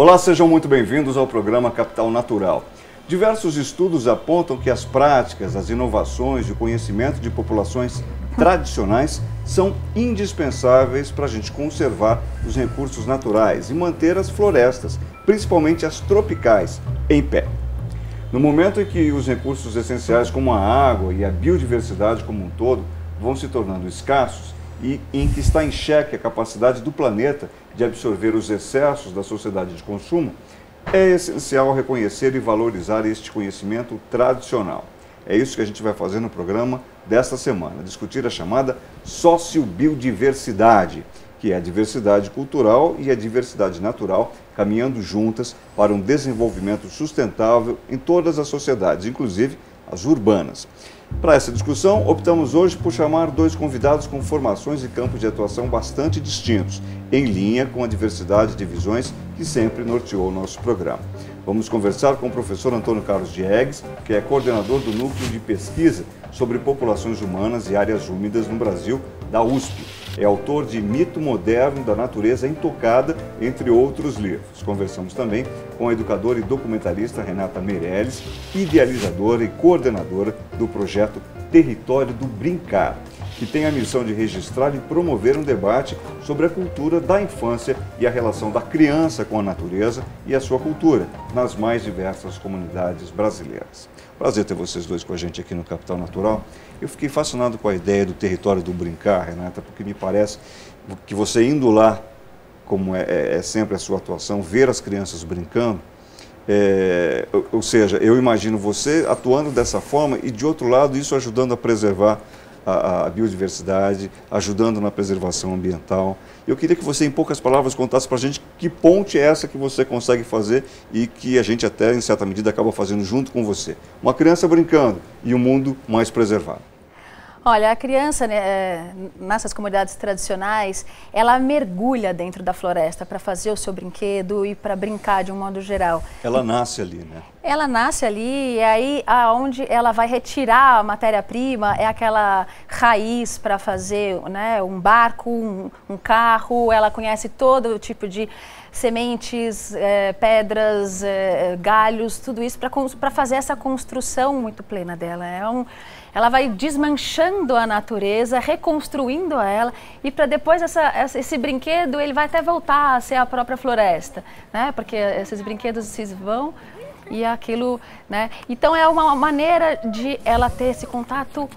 Olá, sejam muito bem-vindos ao programa Capital Natural. Diversos estudos apontam que as práticas, as inovações e o conhecimento de populações tradicionais são indispensáveis para a gente conservar os recursos naturais e manter as florestas, principalmente as tropicais, em pé. No momento em que os recursos essenciais como a água e a biodiversidade como um todo vão se tornando escassos e em que está em xeque a capacidade do planeta de absorver os excessos da sociedade de consumo, é essencial reconhecer e valorizar este conhecimento tradicional. É isso que a gente vai fazer no programa desta semana, discutir a chamada sociobiodiversidade, que é a diversidade cultural e a diversidade natural caminhando juntas para um desenvolvimento sustentável em todas as sociedades, inclusive as urbanas. Para essa discussão, optamos hoje por chamar dois convidados com formações e campos de atuação bastante distintos, em linha com a diversidade de visões que sempre norteou o nosso programa. Vamos conversar com o professor Antônio Carlos Diegues, que é coordenador do Núcleo de Pesquisa sobre Populações Humanas e Áreas Úmidas no Brasil, da USP. É autor de Mito Moderno da Natureza Intocada, entre outros livros. Conversamos também com a educadora e documentarista Renata Meirelles, idealizadora e coordenadora do projeto Território do Brincar, que tem a missão de registrar e promover um debate sobre a cultura da infância e a relação da criança com a natureza e a sua cultura nas mais diversas comunidades brasileiras. Prazer ter vocês dois com a gente aqui no Capital Natural. Eu fiquei fascinado com a ideia do território do brincar, Renata, porque me parece que você indo lá, como é, é, é sempre a sua atuação, ver as crianças brincando, é, ou seja, eu imagino você atuando dessa forma e, de outro lado, isso ajudando a preservar a, a biodiversidade, ajudando na preservação ambiental. Eu queria que você, em poucas palavras, contasse para a gente que ponte é essa que você consegue fazer e que a gente até, em certa medida, acaba fazendo junto com você. Uma criança brincando e um mundo mais preservado. Olha, a criança né, é, nessas comunidades tradicionais, ela mergulha dentro da floresta para fazer o seu brinquedo e para brincar de um modo geral. Ela nasce ali, né? Ela nasce ali e aí aonde ela vai retirar a matéria-prima é aquela raiz para fazer né, um barco, um, um, carro. Ela conhece todo tipo de sementes, é, pedras, é, galhos, tudo isso para fazer essa construção muito plena dela. É um ela vai desmanchando a natureza, reconstruindo ela e para depois essa, esse brinquedo ele vai até voltar a ser a própria floresta, né? Porque esses brinquedos se vão e aquilo, né? Então é uma maneira de ela ter esse contato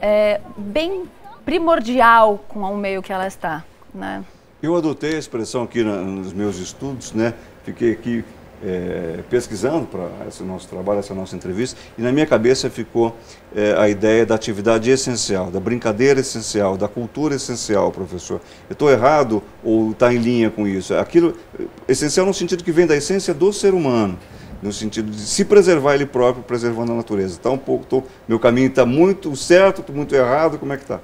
é, bem primordial com o meio que ela está, né? Eu adotei a expressão aqui nos meus estudos, né? Fiquei aqui é, pesquisando para esse nosso trabalho, essa nossa entrevista, e na minha cabeça ficou é, a ideia da atividade essencial, da brincadeira essencial, da cultura essencial, professor. Eu estou errado ou está em linha com isso? Aquilo essencial no sentido que vem da essência do ser humano, no sentido de se preservar ele próprio, preservando a natureza. Está um pouco, tô, meu caminho está muito certo, muito errado, como é que está?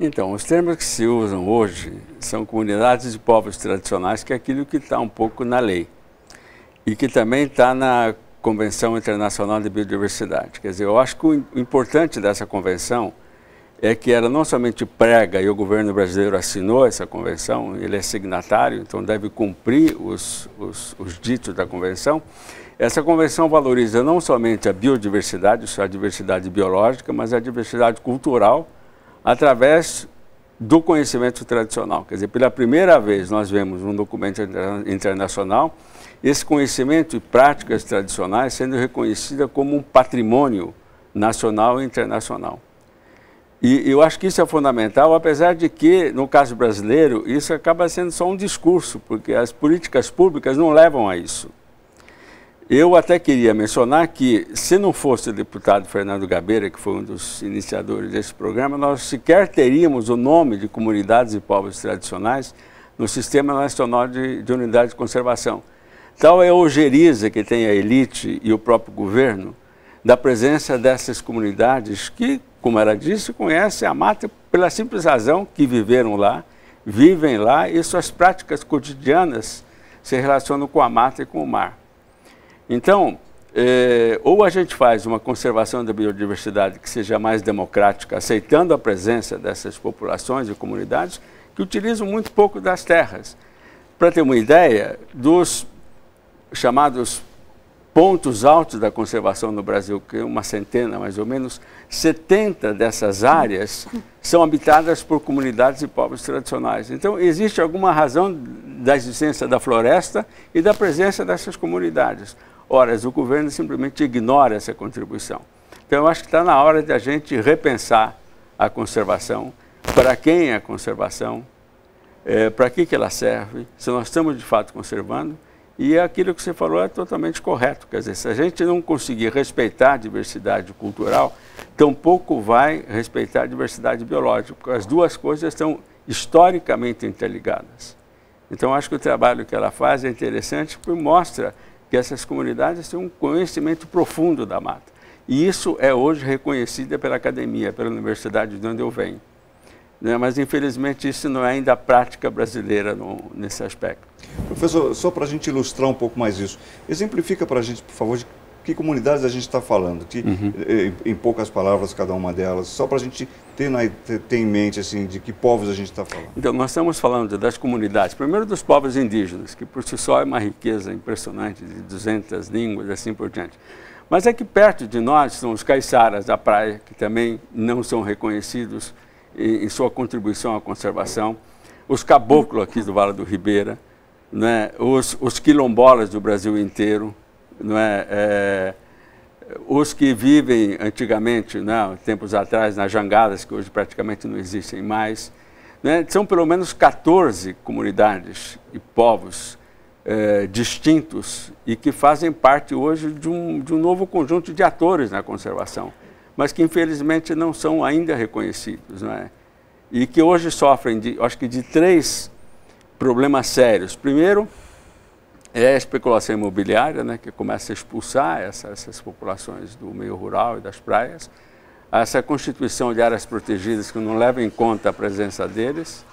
Então, os termos que se usam hoje são comunidades de povos tradicionais, que é aquilo que está um pouco na lei e que também está na Convenção Internacional de Biodiversidade. Quer dizer, eu acho que o importante dessa convenção é que ela não somente prega, e o governo brasileiro assinou essa convenção, ele é signatário, então deve cumprir os, os, os ditos da convenção. Essa convenção valoriza não somente a biodiversidade, a diversidade biológica, mas a diversidade cultural, através do conhecimento tradicional. Quer dizer, pela primeira vez nós vemos um documento internacional esse conhecimento e práticas tradicionais sendo reconhecida como um patrimônio nacional e internacional. E eu acho que isso é fundamental, apesar de que, no caso brasileiro, isso acaba sendo só um discurso, porque as políticas públicas não levam a isso. Eu até queria mencionar que, se não fosse o deputado Fernando Gabeira, que foi um dos iniciadores desse programa, nós sequer teríamos o nome de comunidades e povos tradicionais no Sistema Nacional de, de Unidade de Conservação. Tal é a ojeriza que tem a elite e o próprio governo da presença dessas comunidades que, como ela disse, conhecem a mata pela simples razão que viveram lá, vivem lá e suas práticas cotidianas se relacionam com a mata e com o mar. Então, é, ou a gente faz uma conservação da biodiversidade que seja mais democrática, aceitando a presença dessas populações e comunidades que utilizam muito pouco das terras. Para ter uma ideia, dos chamados pontos altos da conservação no Brasil, que é uma centena mais ou menos, 70 dessas áreas são habitadas por comunidades e povos tradicionais. Então, existe alguma razão da existência da floresta e da presença dessas comunidades. Ora, o governo simplesmente ignora essa contribuição. Então, eu acho que está na hora de a gente repensar a conservação, para quem é a conservação, é, para que, que ela serve, se nós estamos de fato conservando, e aquilo que você falou é totalmente correto. Quer dizer, se a gente não conseguir respeitar a diversidade cultural, tampouco vai respeitar a diversidade biológica, porque as duas coisas estão historicamente interligadas. Então, acho que o trabalho que ela faz é interessante porque mostra que essas comunidades têm um conhecimento profundo da mata. E isso é hoje reconhecido pela academia, pela universidade de onde eu venho. Né? Mas, infelizmente, isso não é ainda a prática brasileira no, nesse aspecto. Professor, só para a gente ilustrar um pouco mais isso, exemplifica para a gente, por favor, de que comunidades a gente está falando, que, uhum. em, em, poucas palavras cada uma delas, só para a gente ter, na, ter, em mente assim, de que povos a gente está falando. Então, nós estamos falando das comunidades, primeiro dos povos indígenas, que por si só é uma riqueza impressionante, de 200 línguas e assim por diante. Mas aqui perto de nós são os caiçaras da praia, que também não são reconhecidos em, em sua contribuição à conservação, os caboclos aqui do Vale do Ribeira, né, os, os quilombolas do Brasil inteiro, não é, é, os que vivem antigamente, né, tempos atrás, nas jangadas, que hoje praticamente não existem mais. Né, são pelo menos 14 comunidades e povos é, distintos e que fazem parte hoje de um, de um novo conjunto de atores na conservação, mas que infelizmente não são ainda reconhecidos. Não é? E que hoje sofrem, de, acho que, de três problemas sérios. Primeiro, é a especulação imobiliária, né, que começa a expulsar essa, essas populações do meio rural e das praias, essa constituição de áreas protegidas que não leva em conta a presença deles,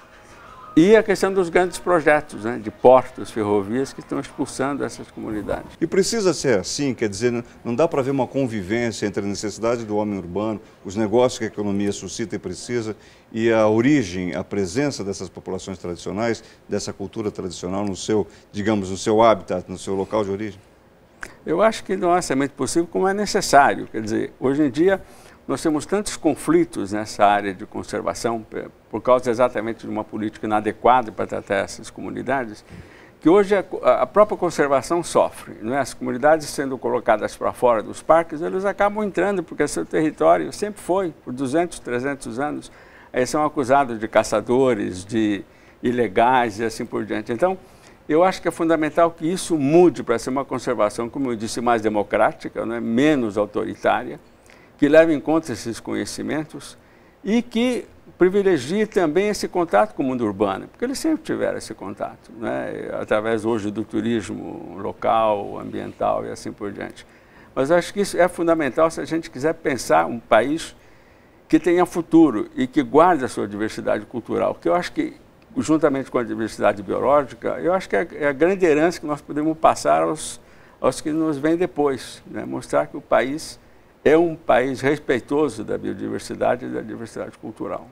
e a questão dos grandes projetos, né, de portos, ferrovias, que estão expulsando essas comunidades. E precisa ser assim, quer dizer, não dá para ver uma convivência entre a necessidade do homem urbano, os negócios que a economia suscita e precisa, e a origem, a presença dessas populações tradicionais, dessa cultura tradicional no seu, digamos, no seu habitat, no seu local de origem? Eu acho que não é somente possível, como é necessário. Quer dizer, hoje em dia nós temos tantos conflitos nessa área de conservação, por causa exatamente de uma política inadequada para tratar essas comunidades, que hoje a, própria conservação sofre. Não é? As comunidades sendo colocadas para fora dos parques, eles acabam entrando, porque seu território sempre foi, por 200, 300 anos, eles são acusados de caçadores, de ilegais e assim por diante. Então, eu acho que é fundamental que isso mude para ser uma conservação, como eu disse, mais democrática, não é? menos autoritária, que leve em conta esses conhecimentos e que privilegie também esse contato com o mundo urbano, porque eles sempre tiveram esse contato, né? através hoje do turismo local, ambiental e assim por diante. Mas acho que isso é fundamental se a gente quiser pensar um país que tenha futuro e que guarde a sua diversidade cultural, que eu acho que, juntamente com a diversidade biológica, eu acho que é, é a grande herança que nós podemos passar aos, aos que nos vêm depois, né? mostrar que o país é um país respeitoso da biodiversidade e da diversidade cultural.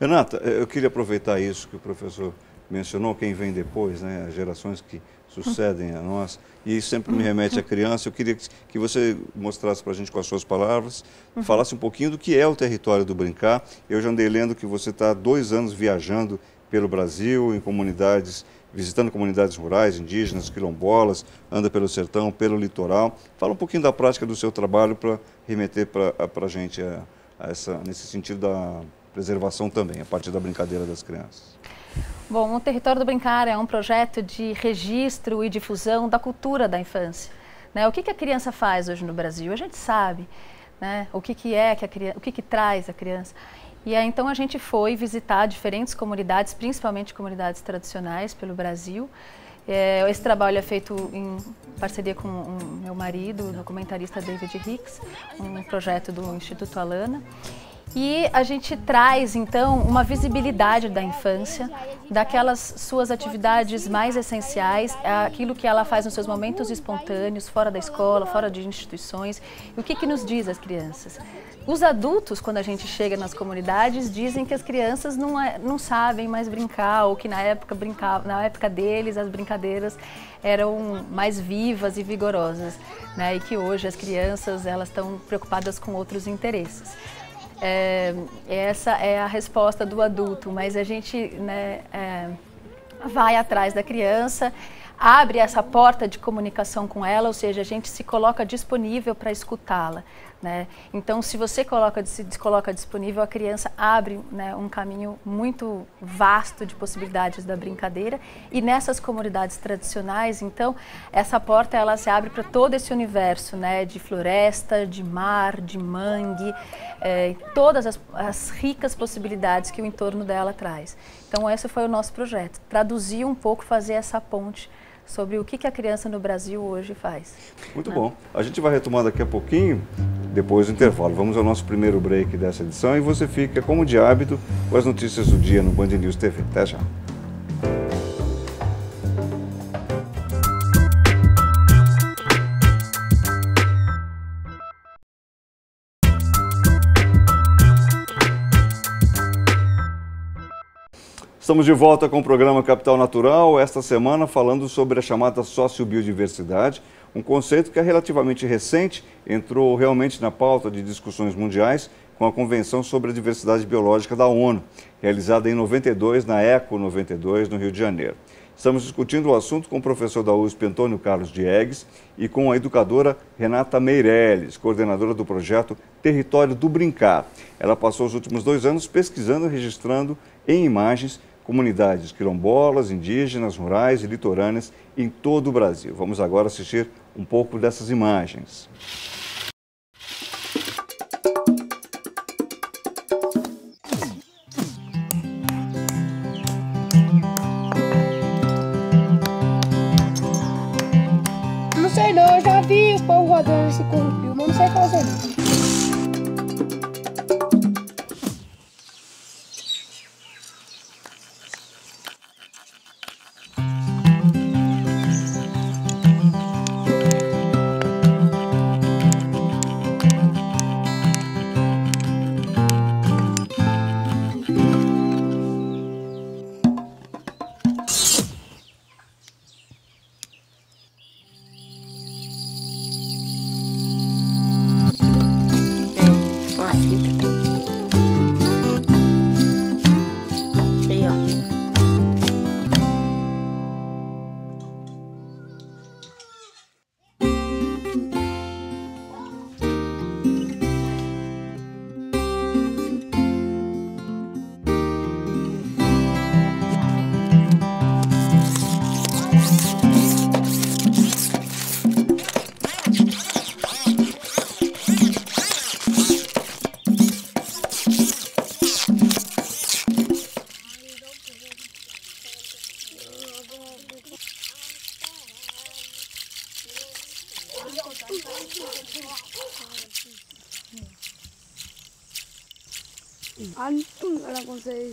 Renata, eh, eu queria aproveitar isso que o professor mencionou, quem vem depois, né, as gerações que sucedem a nós, e isso sempre me remete à criança. Eu queria que você mostrasse para a gente com as suas palavras, falasse um pouquinho do que é o território do Brincar. Eu já andei lendo que você está há dois anos viajando pelo Brasil, em comunidades visitando comunidades rurais, indígenas, quilombolas, anda pelo sertão, pelo litoral. Fala um pouquinho da prática do seu trabalho para remeter para a gente a, essa, nesse sentido da preservação também, a partir da brincadeira das crianças. Bom, o Território do Brincar é um projeto de registro e difusão da cultura da infância. Né? O que, que a criança faz hoje no Brasil? A gente sabe né? o que, que é que a criança, o que, que traz a criança. E aí, então a gente foi visitar diferentes comunidades, principalmente comunidades tradicionais pelo Brasil. É, esse trabalho é feito em parceria com o meu marido, o documentarista David Hicks, um projeto do Instituto Alana. E a gente traz então uma visibilidade da infância, daquelas suas atividades mais essenciais, aquilo que ela faz nos seus momentos espontâneos, fora da escola, fora de instituições. E o que, que nos diz as crianças? Os adultos, quando a gente chega nas comunidades, dizem que as crianças não, é, não sabem mais brincar, ou que na época, brincava, na época deles as brincadeiras eram mais vivas e vigorosas, né? e que hoje as crianças elas estão preocupadas com outros interesses. É, essa é a resposta do adulto, mas a gente né, é, vai atrás da criança, abre essa porta de comunicação com ela, ou seja, a gente se coloca disponível para escutá-la. Né? Então, se você coloca, se coloca disponível, a criança abre né, um caminho muito vasto de possibilidades da brincadeira. E nessas comunidades tradicionais, então, essa porta ela se abre para todo esse universo né, de floresta, de mar, de mangue, é, todas as, as ricas possibilidades que o entorno dela traz. Então, esse foi o nosso projeto: traduzir um pouco, fazer essa ponte sobre o que, a criança no Brasil hoje faz. Muito né? bom. A gente vai retomar daqui a pouquinho, depois do intervalo. Vamos ao nosso primeiro break dessa edição e você fica, como de hábito, com as notícias do dia no Band News TV. Até já. Estamos de volta com o programa Capital Natural, esta semana falando sobre a chamada sociobiodiversidade, um conceito que é relativamente recente, entrou realmente na pauta de discussões mundiais com a Convenção sobre a Diversidade Biológica da ONU, realizada em 92 na ECO 92, no Rio de Janeiro. Estamos discutindo o assunto com o professor da USP, Antônio Carlos Diegues, e com a educadora Renata Meirelles, coordenadora do projeto Território do Brincar. Ela passou os últimos dois anos pesquisando e registrando em imagens comunidades quilombolas, indígenas, rurais e litorâneas em todo o Brasil. Vamos agora assistir um pouco dessas imagens. Não sei não, eu já vi o povo rodando esse corrupio, mas não sei fazer não.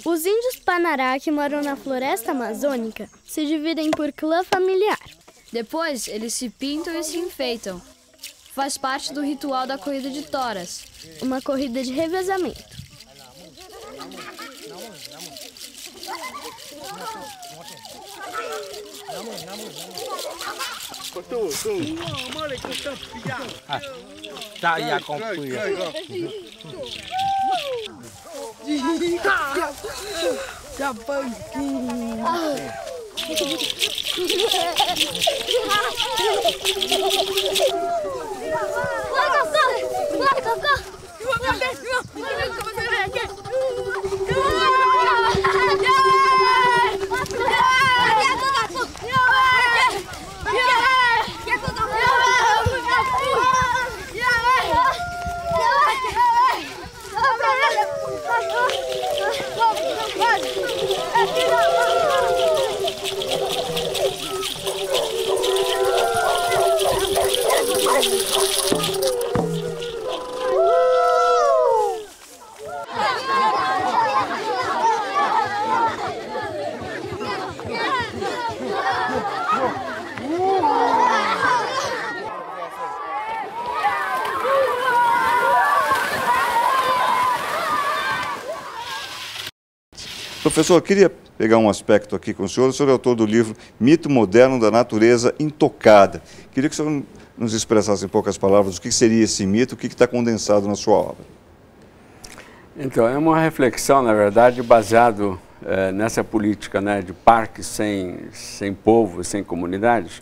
Os índios Panará que moram na floresta amazônica se dividem por clã familiar. Depois, eles se pintam e se enfeitam. Faz parte do ritual da corrida de toras. Uma corrida de revezamento. Tá, e a companhia. Japanquinho. Larga Professor, eu queria pegar um aspecto aqui com o senhor. O senhor é autor do livro Mito Moderno da Natureza Intocada. Queria que o senhor nos expressasse em poucas palavras o que seria esse mito, o que está condensado na sua obra. Então, é uma reflexão, na verdade, baseado é, nessa política né, de parques sem, sem povo, sem comunidades,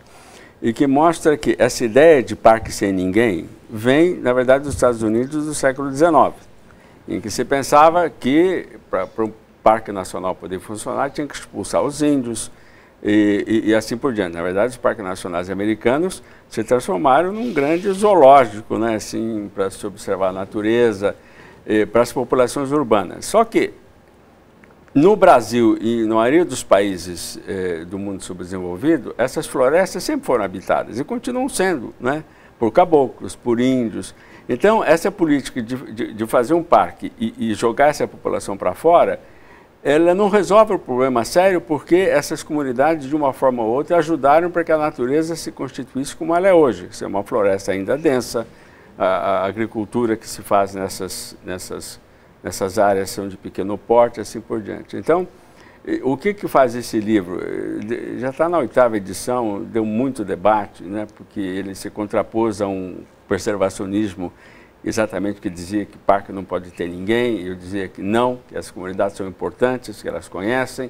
e que mostra que essa ideia de parque sem ninguém vem, na verdade, dos Estados Unidos do século XIX, em que se pensava que para parque nacional poder funcionar tinha que expulsar os índios e, e, e, assim por diante. Na verdade, os parques nacionais americanos se transformaram num grande zoológico, né, assim, para se observar a natureza, para as populações urbanas. Só que no Brasil e na maioria dos países eh, do mundo subdesenvolvido, essas florestas sempre foram habitadas e continuam sendo, né? por caboclos, por índios. Então, essa política de, de, de fazer um parque e, e jogar essa população para fora, ela não resolve o problema sério porque essas comunidades, de uma forma ou outra, ajudaram para que a natureza se constituísse como ela é hoje. Ser uma floresta ainda densa, a, a agricultura que se faz nessas, nessas nessas áreas são de pequeno porte, assim por diante. Então, o que, que faz esse livro? Já está na oitava edição, deu muito debate, né, porque ele se contrapôs a um preservacionismo exatamente que dizia que parque não pode ter ninguém, eu dizia que não, que as comunidades são importantes, que elas conhecem,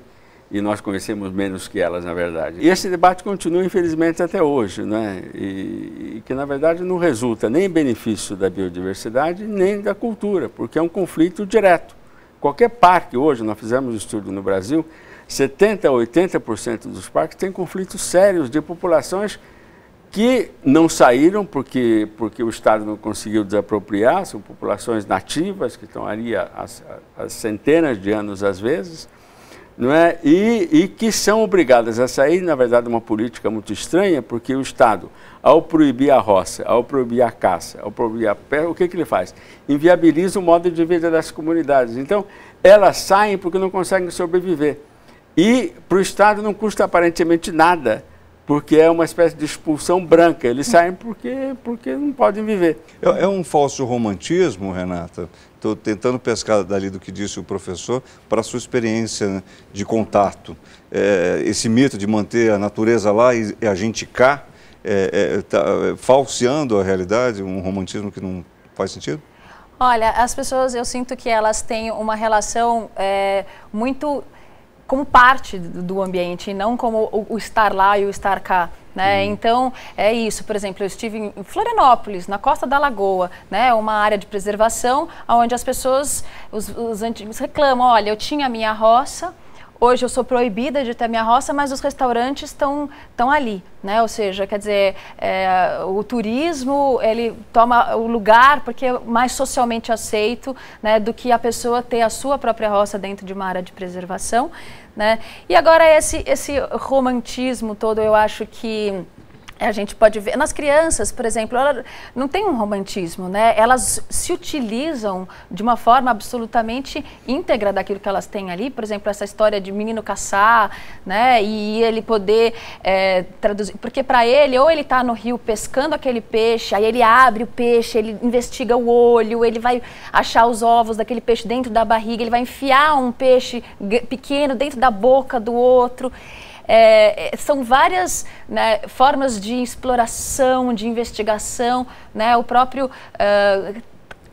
e nós conhecemos menos que elas, na verdade. E esse debate continua, infelizmente, até hoje, né? e, e que, na verdade, não resulta nem em benefício da biodiversidade, nem da cultura, porque é um conflito direto. Qualquer parque, hoje, nós fizemos um estudo no Brasil, 70% a 80% dos parques têm conflitos sérios de populações que não saíram porque, porque o Estado não conseguiu desapropriar, são populações nativas que estão ali há, há, centenas de anos às vezes, não é? E, e, que são obrigadas a sair, na verdade, uma política muito estranha, porque o Estado, ao proibir a roça, ao proibir a caça, ao proibir a pesca, o que, que ele faz? Inviabiliza o modo de vida das comunidades. Então, elas saem porque não conseguem sobreviver. E para o Estado não custa aparentemente nada, porque é uma espécie de expulsão branca. Eles saem porque, porque não podem viver. É, é um falso romantismo, Renata, Estou tentando pescar dali do que disse o professor para a sua experiência de contato. É, esse mito de manter a natureza lá e, a gente cá, é, é, tá, falseando a realidade, um romantismo que não faz sentido? Olha, as pessoas, eu sinto que elas têm uma relação é, muito como parte do ambiente e não como o, o estar lá e o estar cá. Né? Uhum. Então, é isso. Por exemplo, eu estive em Florianópolis, na costa da Lagoa, né? uma área de preservação, onde as pessoas, os, os antigos reclamam, olha, eu tinha a minha roça, Hoje eu sou proibida de ter minha roça, mas os restaurantes estão estão ali, né? Ou seja, quer dizer, é, o turismo ele toma o lugar porque é mais socialmente aceito, né, do que a pessoa ter a sua própria roça dentro de uma área de preservação, né? E agora esse esse romantismo todo, eu acho que a gente pode ver nas crianças, por exemplo, ela não tem um romantismo, né? Elas se utilizam de uma forma absolutamente íntegra daquilo que elas têm ali. Por exemplo, essa história de menino caçar, né? E ele poder é, traduzir, porque para ele ou ele está no rio pescando aquele peixe, aí ele abre o peixe, ele investiga o olho, ele vai achar os ovos daquele peixe dentro da barriga, ele vai enfiar um peixe pequeno dentro da boca do outro. É, é, são várias né, formas de exploração, de investigação, né, o próprio uh,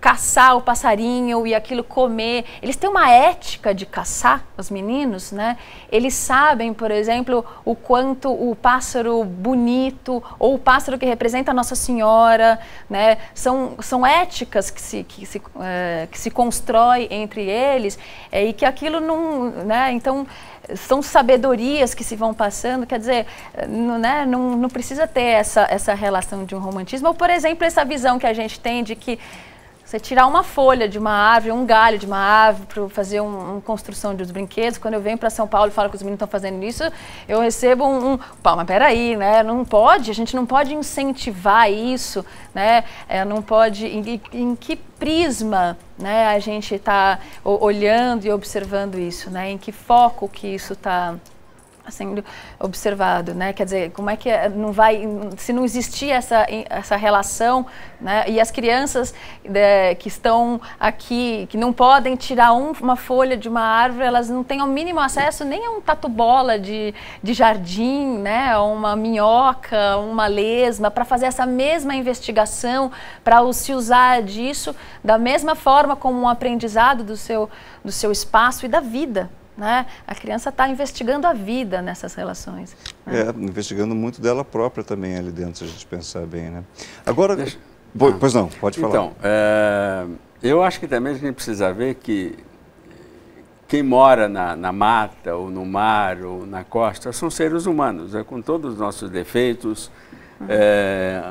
caçar o passarinho e aquilo comer. Eles têm uma ética de caçar, os meninos, né? Eles sabem, por exemplo, o quanto o pássaro bonito ou o pássaro que representa a Nossa Senhora, né? São, são éticas que se, que se, uh, que se constrói entre eles é, e que aquilo não, né? Então são sabedorias que se vão passando, quer dizer, não, né, não, não precisa ter essa, essa relação de um romantismo, ou por exemplo, essa visão que a gente tem de que você tirar uma folha de uma árvore, um galho de uma árvore para fazer uma um construção dos brinquedos. Quando eu venho para São Paulo e falo que os meninos estão fazendo isso, eu recebo um, um pá, mas peraí, né? Não pode, a gente não pode incentivar isso, né? É, não pode. Em, em, que prisma, né? A gente está olhando e observando isso, né? Em que foco que isso está sendo observado, né? Quer dizer, como é que é, não vai, se não existir essa, essa relação, né? E as crianças né, que estão aqui, que não podem tirar um, uma folha de uma árvore, elas não têm o mínimo acesso nem a um tatu-bola de, de jardim, né? Uma minhoca, uma lesma, para fazer essa mesma investigação, para se usar disso da mesma forma como um aprendizado do seu, do seu espaço e da vida, né? A criança está investigando a vida nessas relações. Né? É, investigando muito dela própria também ali dentro, se a gente pensar bem. Né? Agora, Deixa... pois não, pode falar. Então, é, eu acho que também a gente precisa ver que quem mora na, na, mata, ou no mar, ou na costa, são seres humanos, é, com todos os nossos defeitos, uhum. é,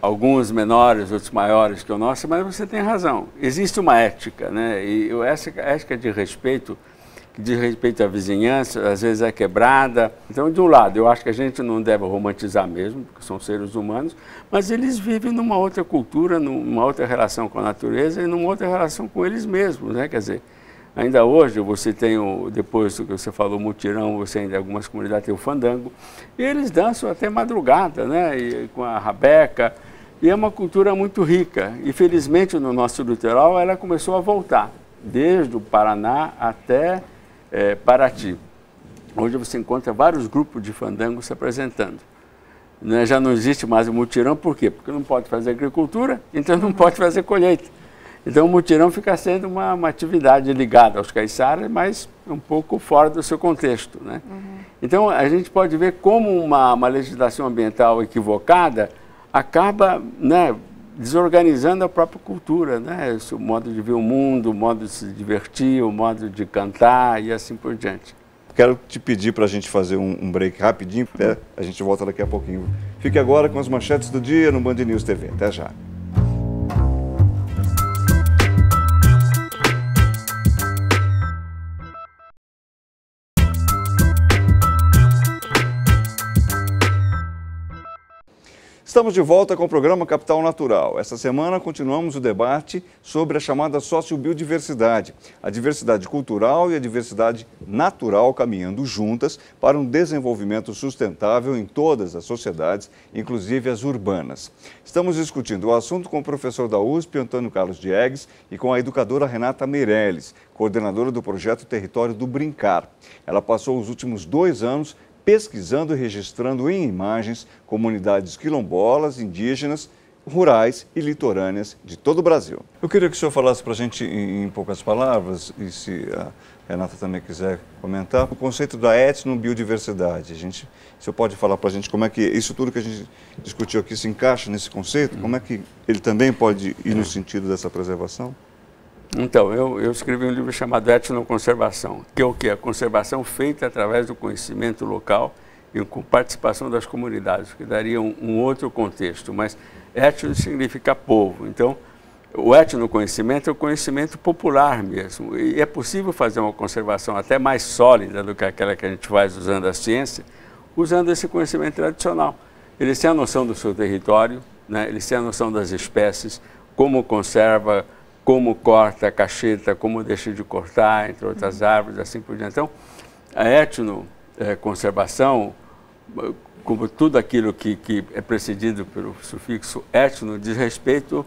alguns menores, outros maiores que o nosso, mas você tem razão. Existe uma ética, né? E essa ética de respeito que diz respeito à vizinhança, às vezes é quebrada. Então, de um lado, eu acho que a gente não deve romantizar mesmo, porque são seres humanos, mas eles vivem numa outra cultura, numa outra relação com a natureza e numa outra relação com eles mesmos, né? Quer dizer, ainda hoje você tem, o, depois do que você falou, mutirão, você ainda, algumas comunidades tem o fandango, e eles dançam até madrugada, né? E, com a rabeca, e é uma cultura muito rica. E felizmente no nosso litoral ela começou a voltar, desde o Paraná até é, Paraty. Hoje você encontra vários grupos de fandangos se apresentando. Né? Já não existe mais o mutirão, por quê? Porque não pode fazer agricultura, então não pode fazer colheita. Então o mutirão fica sendo uma, uma atividade ligada aos caiçaras, mas um pouco fora do seu contexto. Né? Uhum. Então a gente pode ver como uma, uma legislação ambiental equivocada acaba né, desorganizando a própria cultura, né? o modo de ver o mundo, o modo de se divertir, o modo de cantar e assim por diante. Quero te pedir para a gente fazer um, break rapidinho, a gente volta daqui a pouquinho. Fique agora com as manchetes do dia no Band News TV. Até já. Estamos de volta com o programa Capital Natural. Essa semana continuamos o debate sobre a chamada sociobiodiversidade, a diversidade cultural e a diversidade natural caminhando juntas para um desenvolvimento sustentável em todas as sociedades, inclusive as urbanas. Estamos discutindo o assunto com o professor da USP, Antônio Carlos Diegues, e com a educadora Renata Meirelles, coordenadora do projeto Território do Brincar. Ela passou os últimos dois anos pesquisando e registrando em imagens comunidades quilombolas, indígenas, rurais e litorâneas de todo o Brasil. Eu queria que o senhor falasse para a gente em, poucas palavras, e se a Renata também quiser comentar, o conceito da etnobiodiversidade. A gente, o senhor pode falar para a gente como é que isso tudo que a gente discutiu aqui se encaixa nesse conceito? Como é que ele também pode ir no sentido dessa preservação? Então, eu, eu, escrevi um livro chamado Etnoconservação, que é o que? A conservação feita através do conhecimento local e com participação das comunidades, que daria um, um outro contexto. Mas etno significa povo. Então, o etnoconhecimento é o conhecimento popular mesmo. E é possível fazer uma conservação até mais sólida do que aquela que a gente faz usando a ciência, usando esse conhecimento tradicional. Eles têm a noção do seu território, né? eles têm a noção das espécies, como conserva como corta a cacheta, como deixa de cortar, entre outras árvores, assim por diante. Então, a etnoconservação, é, como tudo aquilo que, que é precedido pelo sufixo etno, diz respeito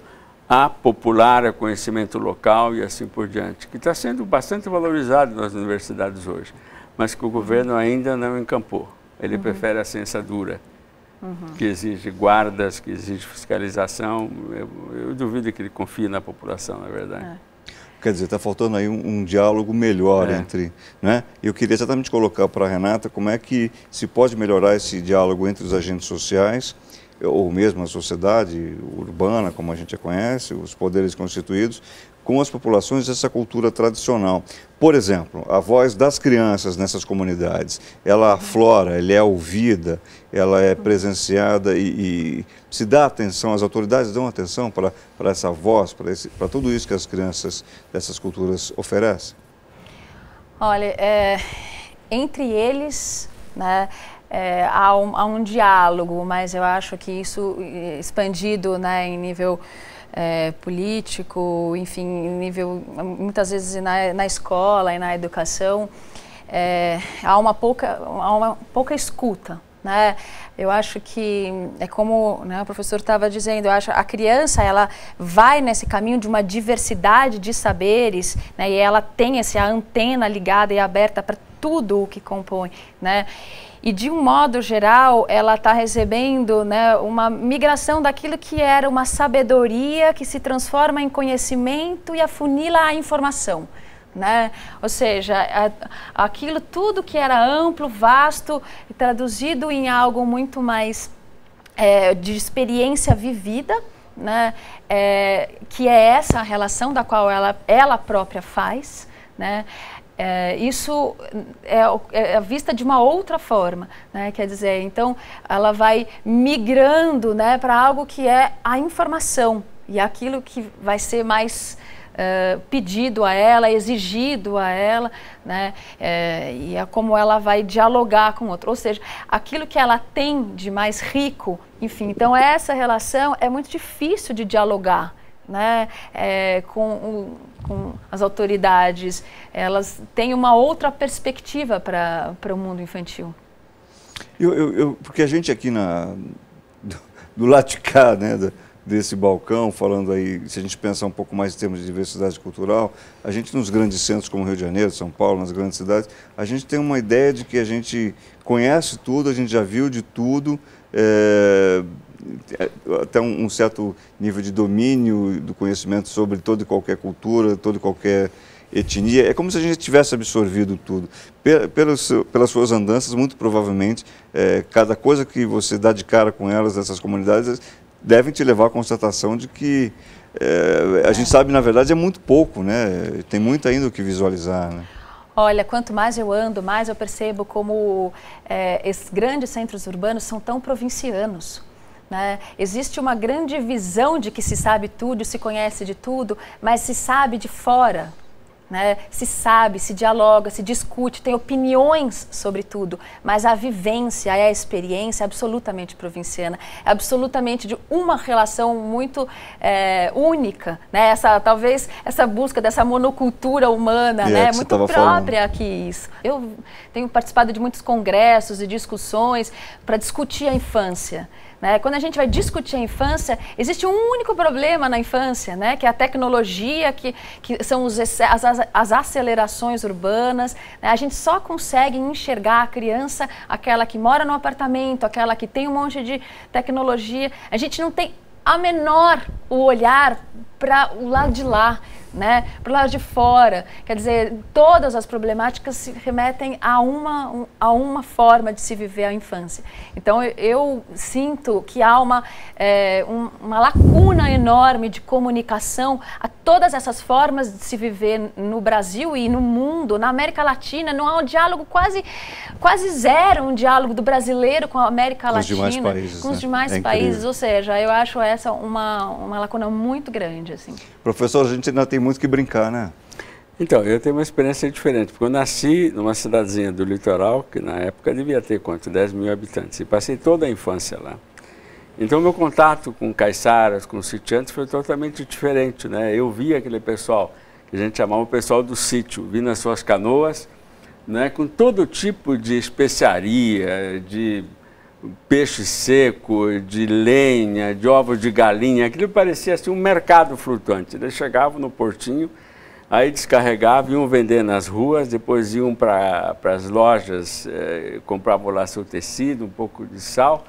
a popular, a conhecimento local e assim por diante, que está sendo bastante valorizado nas universidades hoje, mas que o governo ainda não encampou. Ele uhum. prefere a ciência dura uhum. que exige guardas, que exige fiscalização. Eu, eu, duvido que ele confie na população, na verdade. É. Quer dizer, está faltando aí um, um diálogo melhor é. entre. Né? Eu queria exatamente colocar para a Renata como é que se pode melhorar esse diálogo entre os agentes sociais, ou mesmo a sociedade urbana, como a gente a conhece, os poderes constituídos, com as populações dessa cultura tradicional. Por exemplo, a voz das crianças nessas comunidades, ela aflora, ela é ouvida, ela é presenciada e, e se dá atenção, as autoridades dão atenção para, para essa voz, para, esse, para tudo isso que as crianças dessas culturas oferecem? Olha, é, entre eles, né, é, há, um, há um diálogo, mas eu acho que isso expandido né, em nível é, político, enfim, nível, muitas vezes na, na escola e na educação, é, há uma pouca, há uma pouca escuta. Né? Eu acho que é como né, o professor estava dizendo, eu acho a criança ela vai nesse caminho de uma diversidade de saberes, né, e ela tem essa antena ligada e aberta para tudo o que compõe, né? E de um modo geral, ela está recebendo né, uma migração daquilo que era uma sabedoria que se transforma em conhecimento e afunila a informação. Né? Ou seja, aquilo tudo que era amplo, vasto, traduzido em algo muito mais é, de experiência vivida, né? É, que é essa relação da qual ela, ela própria faz. Né? É, isso é, é, vista de uma outra forma, né? quer dizer, então ela vai migrando né, para algo que é a informação e aquilo que vai ser mais pedido a ela, exigido a ela, né? É, e é como ela vai dialogar com o outro. Ou seja, aquilo que ela tem de mais rico, enfim. Então, essa relação é muito difícil de dialogar. Né, é, com, com, as autoridades, elas têm uma outra perspectiva para o mundo infantil. Eu, eu, eu, porque a gente aqui na, do, do lado de cá, né, desse balcão, falando aí, se a gente pensar um pouco mais em termos de diversidade cultural, a gente nos grandes centros como Rio de Janeiro, São Paulo, nas grandes cidades, a gente tem uma ideia de que a gente conhece tudo, a gente já viu de tudo, é, até um, um, certo nível de domínio do conhecimento sobre toda e qualquer cultura, toda e qualquer etnia. É como se a gente tivesse absorvido tudo. Pelas, pelas suas andanças, muito provavelmente, é, cada coisa que você dá de cara com elas, dessas comunidades, devem te levar à constatação de que é, a gente sabe, na verdade, é muito pouco, né? Tem muito ainda o que visualizar, né? Olha, quanto mais eu ando, mais eu percebo como é, esses grandes centros urbanos são tão provincianos. Né? Existe uma grande visão de que se sabe tudo, se conhece de tudo, mas se sabe de fora né? Se sabe, se dialoga, se discute, tem opiniões sobre tudo, mas a vivência a experiência é absolutamente provinciana, é absolutamente de uma relação muito é, única, né? Essa talvez essa busca dessa monocultura humana, né? muito própria falando. que isso. Eu tenho participado de muitos congressos e discussões para discutir a infância. Né? Quando a gente vai discutir a infância, existe um único problema na infância, né? que é a tecnologia, que, que são os, as, as acelerações urbanas. Né? A gente só consegue enxergar a criança, aquela que mora no apartamento, aquela que tem um monte de tecnologia. A gente não tem a menor o olhar para o lado de lá né, para o lado de fora. Quer dizer, todas as problemáticas se remetem a uma, a uma forma de se viver a infância. Então, eu, eu sinto que há uma, é, um, uma lacuna enorme de comunicação a todas essas formas de se viver no Brasil e no mundo, na América Latina. Não há um diálogo quase, quase zero, um diálogo do brasileiro com a América com Latina, os demais países, com os né? demais é países. Ou seja, eu acho essa uma, uma lacuna muito grande. Assim. Professor, a gente ainda tem muito que brincar, né? Então, eu tenho uma experiência diferente, porque eu nasci numa cidadezinha do litoral, que na época devia ter quanto? 10 mil habitantes, e passei toda a infância lá. Então, meu contato com caiçaras, com sitiantes, foi totalmente diferente, né? Eu via aquele pessoal, que a gente chamava o pessoal do sítio, vindo nas suas canoas, né, com todo tipo de especiaria, de peixe seco, de lenha, de ovos de galinha, aquilo parecia assim um mercado flutuante. Eles chegavam no portinho, aí descarregavam, iam vender nas ruas, depois iam para as lojas, eh, compravam lá seu tecido, um pouco de sal,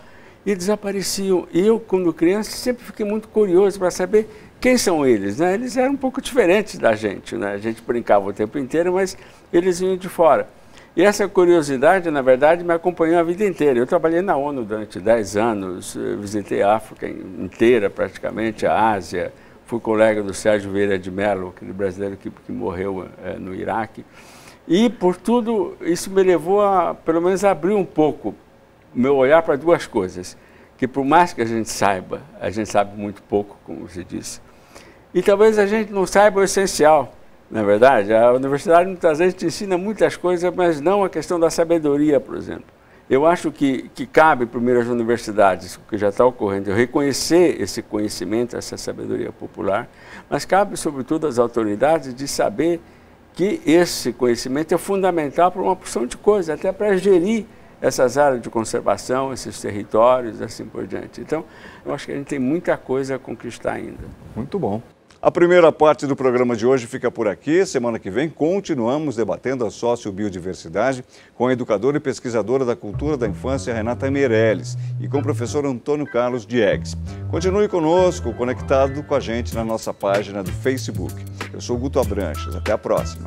e desapareciam. E eu, quando criança, sempre fiquei muito curioso para saber quem são eles. Né? Eles eram um pouco diferentes da gente, né? a gente brincava o tempo inteiro, mas eles vinham de fora. E essa curiosidade, na verdade, me acompanhou a vida inteira. Eu trabalhei na ONU durante 10 anos, visitei a África inteira, praticamente, a Ásia. Fui colega do Sérgio Vieira de Mello, aquele brasileiro que, que morreu é, no Iraque. E, por tudo, isso me levou a, pelo menos, abrir um pouco meu olhar para duas coisas. Que, por mais que a gente saiba, a gente sabe muito pouco, como você disse. E talvez a gente não saiba o essencial na é verdade, a universidade muitas vezes te ensina muitas coisas, mas não a questão da sabedoria, por exemplo. Eu acho que, que cabe primeiro às universidades, o que já está ocorrendo, reconhecer esse conhecimento, essa sabedoria popular, mas cabe sobretudo às autoridades de saber que esse conhecimento é fundamental para uma porção de coisas, até para gerir essas áreas de conservação, esses territórios, assim por diante. Então, eu acho que a gente tem muita coisa a conquistar ainda. Muito bom. A primeira parte do programa de hoje fica por aqui. Semana que vem continuamos debatendo a sociobiodiversidade com a educadora e pesquisadora da cultura da infância Renata Meirelles e com o professor Antônio Carlos Diegues. Continue conosco, conectado com a gente na nossa página do Facebook. Eu sou Guto Abranches. Até a próxima.